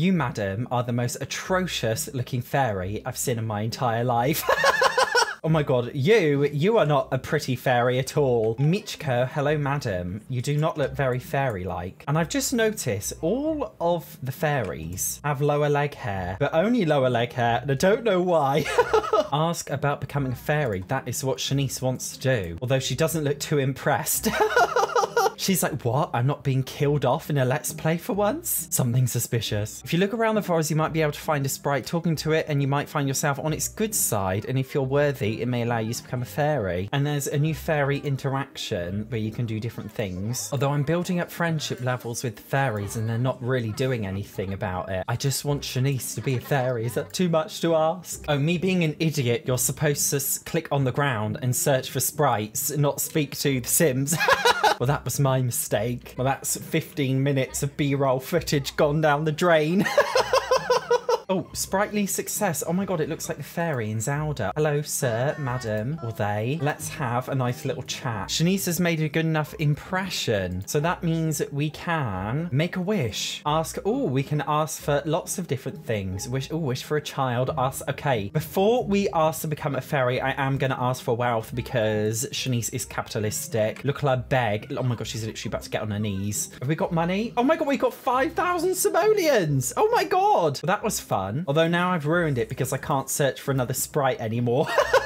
You, madam, are the most atrocious looking fairy I've seen in my entire life. Oh my god, you, you are not a pretty fairy at all. Michiko, hello madam. You do not look very fairy-like. And I've just noticed all of the fairies have lower leg hair, but only lower leg hair, and I don't know why. Ask about becoming a fairy. That is what Shanice wants to do, although she doesn't look too impressed. She's like, what? I'm not being killed off in a let's play for once? Something suspicious. If you look around the forest, you might be able to find a sprite talking to it and you might find yourself on its good side. And if you're worthy, it may allow you to become a fairy. And there's a new fairy interaction where you can do different things. Although I'm building up friendship levels with fairies and they're not really doing anything about it. I just want Shanice to be a fairy. Is that too much to ask? Oh, me being an idiot, you're supposed to click on the ground and search for sprites, not speak to the Sims. well, that was my mistake. Well, that's 15 minutes of B-roll footage gone down the drain. Oh, sprightly success. Oh my god, it looks like the fairy in Zelda. Hello, sir, madam, or they. Let's have a nice little chat. Shanice has made a good enough impression. So that means that we can make a wish. Ask, oh, we can ask for lots of different things. Wish, oh, wish for a child. Ask, okay. Before we ask to become a fairy, I am going to ask for wealth because Shanice is capitalistic. Look at her beg. Oh my god, she's literally about to get on her knees. Have we got money? Oh my god, we got 5,000 simoleons. Oh my god. That was fun fun. Although now I've ruined it because I can't search for another sprite anymore.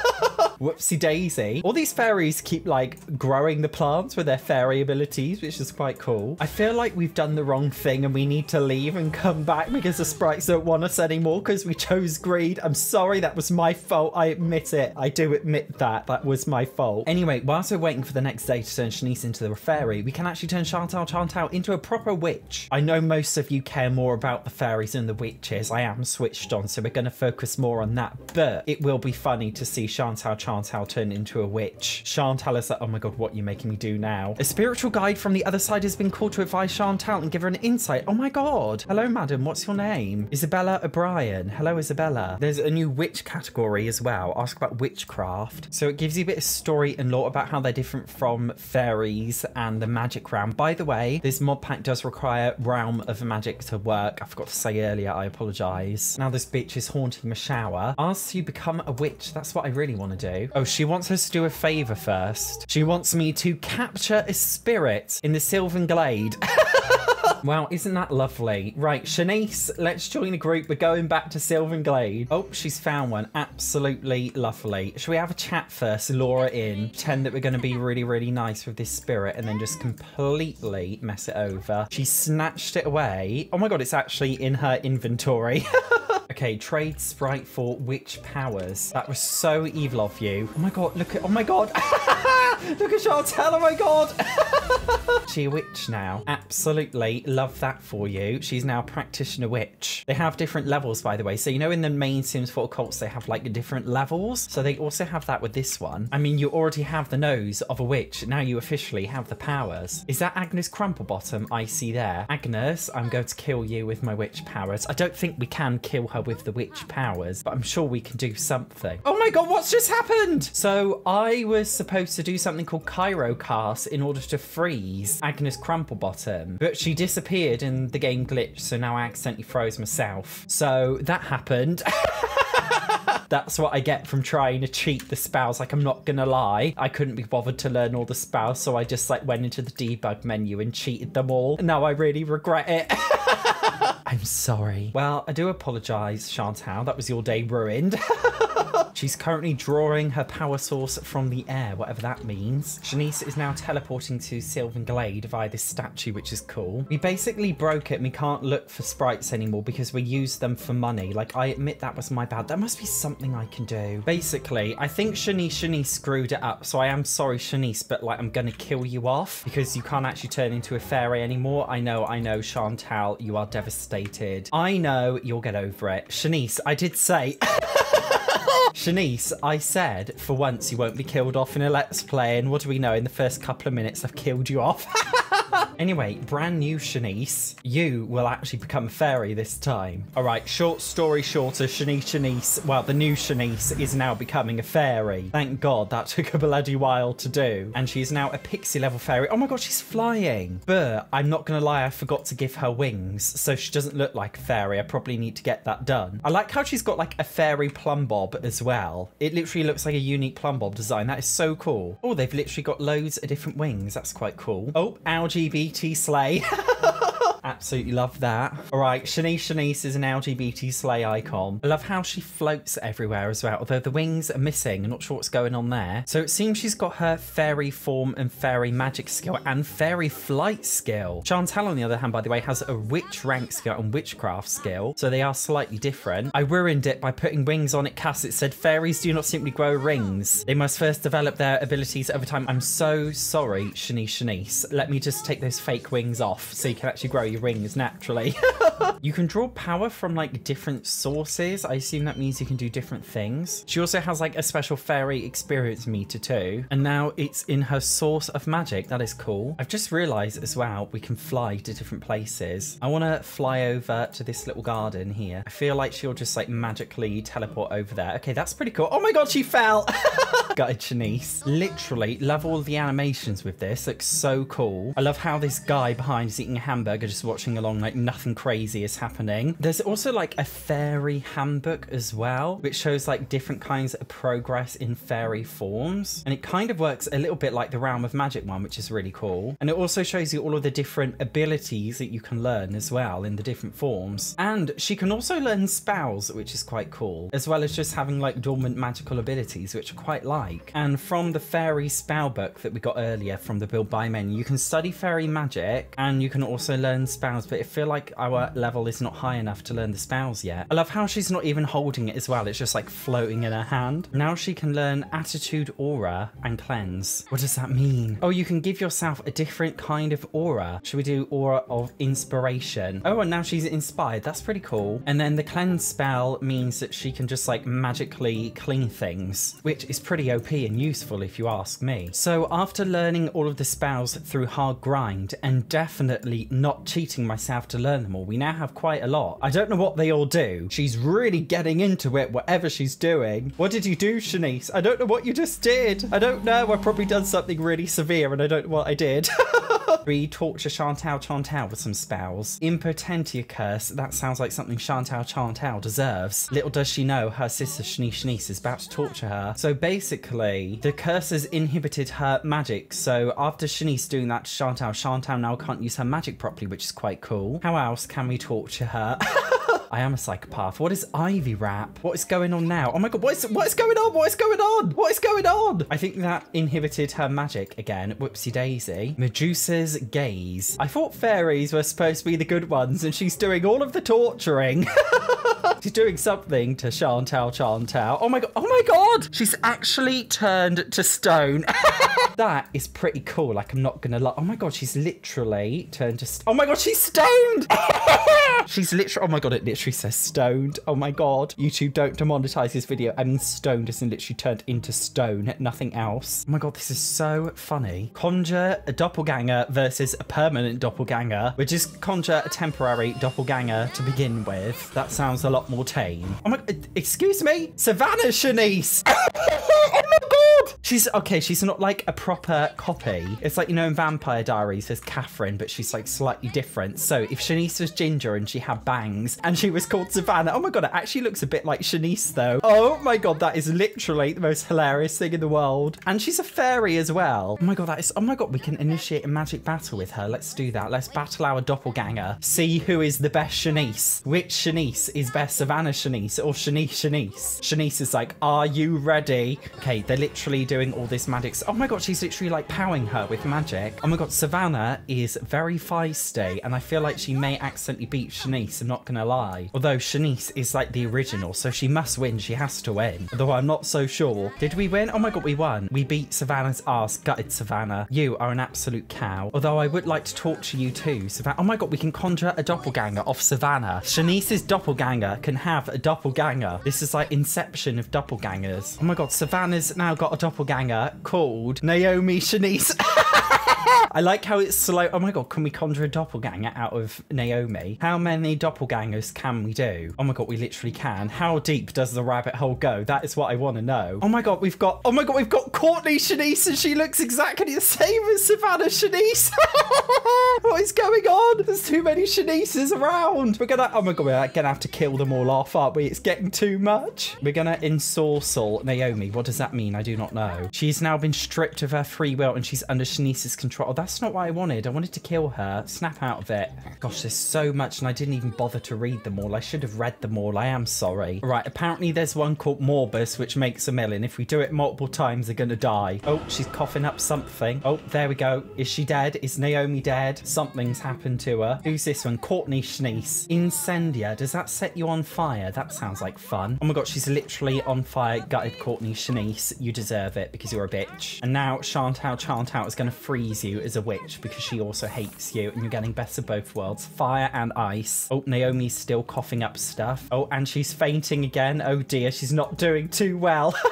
Whoopsie daisy. All these fairies keep like growing the plants with their fairy abilities, which is quite cool. I feel like we've done the wrong thing and we need to leave and come back because the sprites don't want us anymore because we chose greed. I'm sorry, that was my fault. I admit it. I do admit that. That was my fault. Anyway, whilst we're waiting for the next day to turn Shanice into the fairy, we can actually turn Chantal Chantal into a proper witch. I know most of you care more about the fairies and the witches. I am switched on, so we're going to focus more on that. But it will be funny to see Chantal Chantal turn into a witch. Chantal is like, oh my god, what are you making me do now? A spiritual guide from the other side has been called to advise Chantal and give her an insight. Oh my god. Hello, madam. What's your name? Isabella O'Brien. Hello, Isabella. There's a new witch category as well. Ask about witchcraft. So it gives you a bit of story and lore about how they're different from fairies and the magic realm. By the way, this mod pack does require Realm of Magic to work. I forgot to say earlier. I apologize. Now this bitch is haunting my shower. Ask you become a witch. That's what I really want to do. Oh, she wants us to do a favor first. She wants me to capture a spirit in the Sylvan Glade. Wow, isn't that lovely? Right, Shanice, let's join a group. We're going back to Sylvan Glade. Oh, she's found one. Absolutely lovely. Should we have a chat first? Laura in. Pretend that we're going to be really, really nice with this spirit and then just completely mess it over. She snatched it away. Oh my god, it's actually in her inventory. Okay, trade sprite for witch powers. That was so evil of you. Oh my god, look at, oh my god. look at Chantal, oh my god. she a witch now. Absolutely love that for you. She's now practitioner witch. They have different levels, by the way. So, you know, in the main Sims 4 cults, they have like different levels. So they also have that with this one. I mean, you already have the nose of a witch. Now you officially have the powers. Is that Agnes Crumplebottom I see there? Agnes, I'm going to kill you with my witch powers. I don't think we can kill her with the witch powers, but I'm sure we can do something. Oh my god, what's just happened? So I was supposed to do something called Kyrocast in order to freeze Agnes Crumplebottom, but she disappeared and the game glitched, so now I accidentally froze myself. So that happened. That's what I get from trying to cheat the spells. Like, I'm not gonna lie. I couldn't be bothered to learn all the spells, so I just like went into the debug menu and cheated them all. Now I really regret it. I'm sorry. Well, I do apologize, Chantal. That was your day ruined. She's currently drawing her power source from the air, whatever that means. Shanice is now teleporting to Sylvan Glade via this statue, which is cool. We basically broke it and we can't look for sprites anymore because we used them for money. Like, I admit that was my bad. There must be something I can do. Basically, I think Shanice, Shanice screwed it up. So I am sorry, Shanice, but like, I'm to kill you off because you can't actually turn into a fairy anymore. I know, I know, Chantal, you are devastated. I know you'll get over it. Shanice, I did say... Shanice, I said for once you won't be killed off in a let's play, and what do we know? In the first couple of minutes, I've killed you off. anyway, brand new Shanice, you will actually become a fairy this time. All right, short story shorter, Shanice Shanice, well, the new Shanice is now becoming a fairy. Thank God that took a bloody while to do. And she's now a pixie level fairy. Oh my God, she's flying. But I'm not to lie, I forgot to give her wings. So she doesn't look like a fairy. I probably need to get that done. I like how she's got like a fairy plumbob bob as well. It literally looks like a unique plumbob bob design. That is so cool. Oh, they've literally got loads of different wings. That's quite cool. Oh, LGBT slay. Absolutely love that. All right, Shanice Shanice is an LGBT slay icon. I love how she floats everywhere as well, although the wings are missing. I'm not sure what's going on there. So it seems she's got her fairy form and fairy magic skill and fairy flight skill. Chantal, on the other hand, by the way, has a witch rank skill and witchcraft skill. So they are slightly different. I ruined it by putting wings on it, CAS. It said fairies do not simply grow rings. They must first develop their abilities over time. I'm so sorry, Shanice Shanice. Let me just take those fake wings off so you can actually grow your rings naturally. you can draw power from like different sources. I assume that means you can do different things. She also has like a special fairy experience meter too. And now it's in her source of magic. That is cool. I've just realized as well, we can fly to different places. I want to fly over to this little garden here. I feel like she'll just like magically teleport over there. Okay, that's pretty cool. Oh my God, she fell. Gutted Shanice. Literally love all the animations with this. Looks so cool. I love how this guy behind is eating a hamburger just watching along like nothing crazy is happening. There's also like a fairy handbook as well, which shows like different kinds of progress in fairy forms. And it kind of works a little bit like the Realm of Magic one, which is really cool. And it also shows you all of the different abilities that you can learn as well in the different forms. And she can also learn spells, which is quite cool, as well as just having like dormant magical abilities, which I quite like. And from the fairy spell book that we got earlier from the Build by menu, you can study fairy magic and you can also learn spells, but I feel like our level is not high enough to learn the spells yet. I love how she's not even holding it as well. It's just like floating in her hand. Now she can learn attitude aura and cleanse. What does that mean? Oh, you can give yourself a different kind of aura. Should we do aura of inspiration? Oh, and now she's inspired. That's pretty cool. And then the cleanse spell means that she can just like magically clean things, which is pretty OP and useful if you ask me. So after learning all of the spells through hard grind and definitely not cheating myself to learn them all, we now have quite a lot. I don't know what they all do. She's really getting into it, whatever she's doing. What did you do, Shanice? I don't know what you just did. I don't know. I've probably done something really severe and I don't know what I did. We torture Chantal Chantal with some spells. Impotentia curse. That sounds like something Chantal Chantal deserves. Little does she know her sister Shanice Shanice is about to torture her. So basically, the curse has inhibited her magic. So after Shanice doing that to Chantal, Chantal now can't use her magic properly, which is quite cool. How else can we torture her? I am a psychopath. What is Ivy Wrap? What is going on now? Oh my god, what is what is going on? What is going on? What is going on? I think that inhibited her magic again. Whoopsie daisy. Medusa's gaze. I thought fairies were supposed to be the good ones, and she's doing all of the torturing. She's doing something to Chantal Chantal. Oh my god. Oh my god. She's actually turned to stone. that is pretty cool. Like, I'm not gonna lie. Oh my god, she's literally turned to. oh my god, she's stoned. she's literally. Oh my god, it literally says stoned. Oh my god. YouTube, don't demonetize this video. I mean, stoned isn't literally turned into stone, nothing else. Oh my god, this is so funny. Conjure a doppelganger versus a permanent doppelganger. which is conjure a temporary doppelganger to begin with. That sounds a lot more tame. Oh my, excuse me? Savannah Shanice. god. She's, okay, she's not like a proper copy. It's like, you know, in Vampire Diaries, there's Catherine, but she's like slightly different. So if Shanice was ginger and she had bangs and she was called Savannah, oh my god, it actually looks a bit like Shanice though. Oh my god, that is literally the most hilarious thing in the world. And she's a fairy as well. Oh my god, that is, oh my god, we can initiate a magic battle with her. Let's do that. Let's battle our doppelganger. See who is the best Shanice. Which Shanice is best Savannah Shanice or Shanice Shanice? Shanice is like, are you ready? Okay, they're literally doing all this magic. Oh my god, she's literally like powering her with magic. Oh my god, Savannah is very feisty and I feel like she may accidentally beat Shanice, I'm not gonna lie. Although Shanice is like the original, so she must win, she has to win. Although I'm not so sure. Did we win? Oh my god, we won. We beat Savannah's ass, gutted Savannah. You are an absolute cow. Although I would like to torture you too, Savannah. Oh my god, we can conjure a doppelganger off Savannah. Shanice's doppelganger can have a doppelganger. This is like inception of doppelgangers. Oh my god, Savannah's now got a doppelganger called Naomi Shanice. I like how it's slow. Oh my god, can we conjure a doppelganger out of Naomi? How many doppelgangers can we do? Oh my god, we literally can. How deep does the rabbit hole go? That is what I want to know. Oh my god, we've got. Oh my god, we've got Courtney Shanice, and she looks exactly the same as Savannah Shanice. what is going on? There's too many Shanices around. We're gonna. Oh my god, we're gonna have to kill them all off, aren't we? It's getting too much. We're gonna ensorcel Naomi. What does that mean? I do not know. She's now been stripped of her free will, and she's under Shanice's control. Oh, that's not what I wanted. I wanted to kill her. Snap out of it. Gosh, there's so much, and I didn't even bother to read them all. I should have read them all. I am sorry. Right, apparently there's one called Morbus, which makes a million. If we do it multiple times, they're gonna die. Oh, she's coughing up something. Oh, there we go. Is she dead? Is Naomi dead? Something's happened to her. Who's this one? Courtney Shanice. Incendia. Does that set you on fire? That sounds like fun. Oh my god, she's literally on fire. Gutted Courtney Shanice. You deserve it because you're a bitch. And now Chantal Chantal is going to freeze you as a witch because she also hates you and you're getting best of both worlds. Fire and ice. Oh, Naomi's still coughing up stuff. Oh, and she's fainting again. Oh dear, she's not doing too well.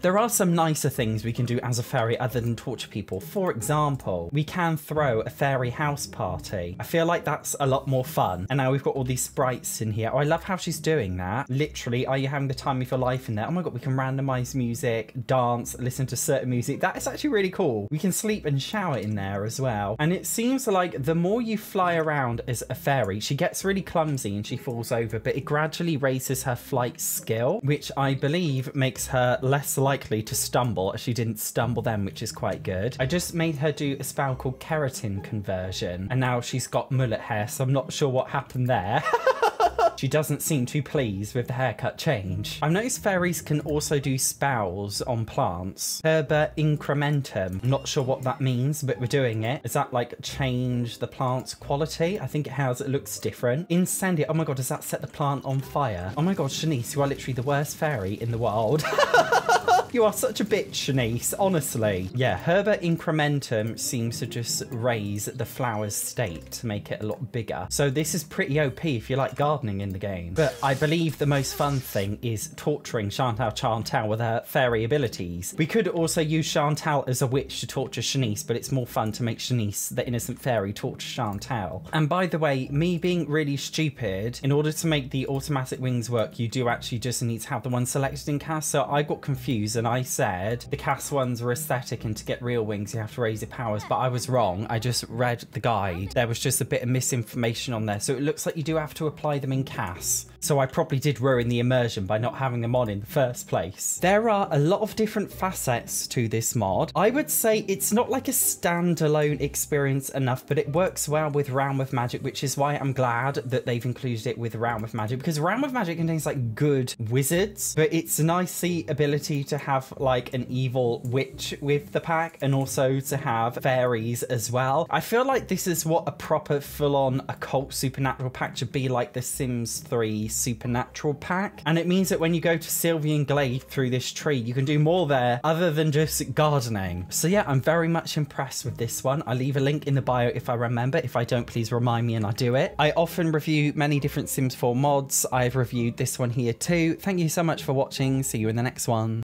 There are some nicer things we can do as a fairy other than torture people. For example, we can throw a fairy house party. I feel like that's a lot more fun. And now we've got all these sprites in here. Oh, I love how she's doing that. Literally, are you having the time of your life in there? Oh my god, we can randomize music, dance, listen to certain music. That is actually really cool. We can sleep and shower in there as well. And it seems like the more you fly around as a fairy, she gets really clumsy and she falls over, but it gradually raises her flight skill, which I believe makes her less likely to stumble as she didn't stumble then, which is quite good. I just made her do a spell called keratin conversion and now she's got mullet hair, so I'm not sure what happened there. She doesn't seem too pleased with the haircut change. I've noticed fairies can also do spells on plants. Herba incrementum. Not sure what that means, but we're doing it. Is that like change the plant's quality? I think it has. It looks different. Incendia. Oh my god, does that set the plant on fire? Oh my god, Shanice, you are literally the worst fairy in the world. You are such a bitch, Shanice, honestly. Yeah, Herba Incrementum seems to just raise the flower's state to make it a lot bigger. So this is pretty OP if you like gardening in the game. But I believe the most fun thing is torturing Chantal Chantal with her fairy abilities. We could also use Chantal as a witch to torture Shanice, but it's more fun to make Shanice, the innocent fairy, torture Chantal. And by the way, me being really stupid, in order to make the automatic wings work, you do actually just need to have the one selected in CAS. So I got confused and I said the cast ones were aesthetic and to get real wings you have to raise your powers, but I was wrong. I just read the guide. There was just a bit of misinformation on there. So it looks like you do have to apply them in CAS. So I probably did ruin the immersion by not having them on in the first place. There are a lot of different facets to this mod. I would say it's not like a standalone experience enough, but it works well with Realm of Magic, which is why I'm glad that they've included it with Realm of Magic because Realm of Magic contains like good wizards, but it's nice the ability to have like an evil witch with the pack and also to have fairies as well. I feel like this is what a proper full-on occult supernatural pack should be like the Sims 3 supernatural pack. And it means that when you go to Sylvan Glade through this tree, you can do more there other than just gardening. So yeah, I'm very much impressed with this one. I leave a link in the bio if I remember. If I don't, please remind me and I do it. I often review many different Sims 4 mods. I've reviewed this one here too. Thank you so much for watching. See you in the next one.